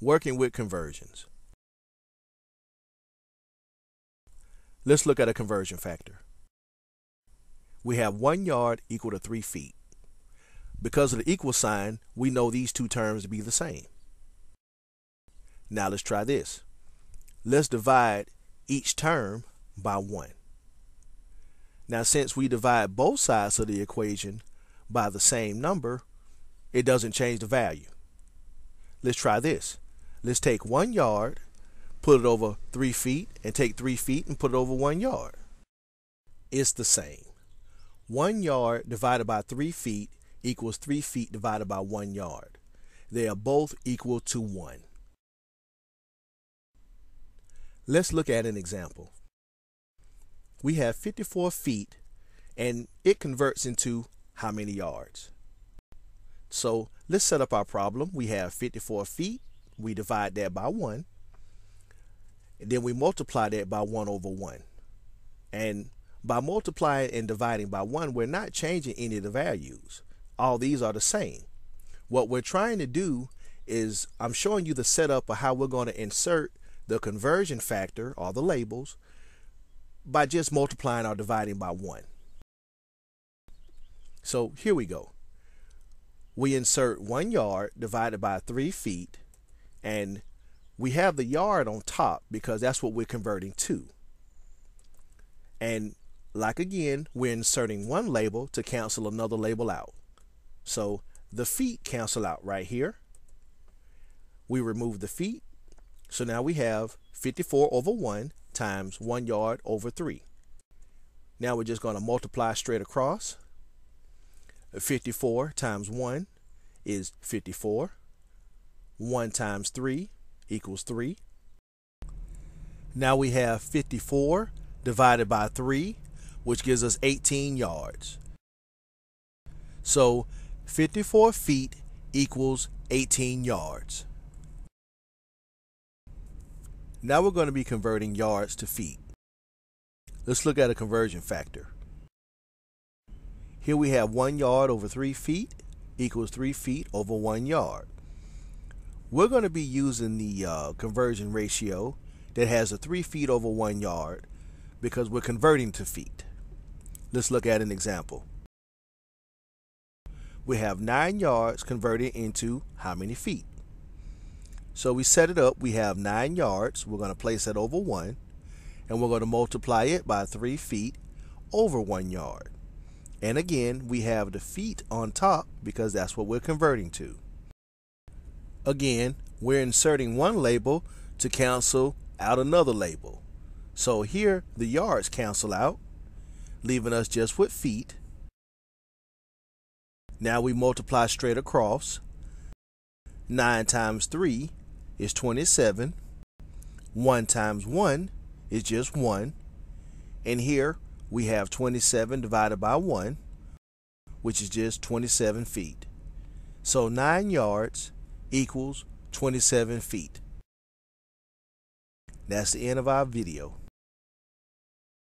Working with conversions. Let's look at a conversion factor. We have one yard equal to three feet. Because of the equal sign, we know these two terms to be the same. Now let's try this. Let's divide each term by 1. Now since we divide both sides of the equation by the same number, it doesn't change the value. Let's try this. Let's take 1 yard, put it over 3 feet, and take 3 feet and put it over 1 yard. It's the same. 1 yard divided by 3 feet equals 3 feet divided by 1 yard. They are both equal to 1. Let's look at an example. We have 54 feet and it converts into how many yards? So let's set up our problem. We have 54 feet. We divide that by 1. And then we multiply that by 1 over 1. And by multiplying and dividing by 1, we're not changing any of the values. All these are the same. What we're trying to do is I'm showing you the setup of how we're going to insert the conversion factor or the labels by just multiplying or dividing by 1. So here we go. We insert 1 yard divided by 3 feet and we have the yard on top because that's what we're converting to. And like again, we're inserting one label to cancel another label out. So the feet cancel out right here. We remove the feet so now we have 54 over 1 times 1 yard over 3. Now we're just going to multiply straight across. 54 times 1 is 54. 1 times 3 equals 3. Now we have 54 divided by 3, which gives us 18 yards. So 54 feet equals 18 yards. Now we're going to be converting yards to feet. Let's look at a conversion factor. Here we have 1 yard over 3 feet equals 3 feet over 1 yard. We're going to be using the uh, conversion ratio that has a 3 feet over 1 yard because we're converting to feet. Let's look at an example. We have 9 yards converted into how many feet? So we set it up. We have nine yards. We're going to place that over one. And we're going to multiply it by three feet over one yard. And again, we have the feet on top because that's what we're converting to. Again, we're inserting one label to cancel out another label. So here, the yards cancel out, leaving us just with feet. Now we multiply straight across. 9 times 3 is 27. 1 times 1 is just 1. And here we have 27 divided by 1, which is just 27 feet. So 9 yards equals 27 feet. That's the end of our video.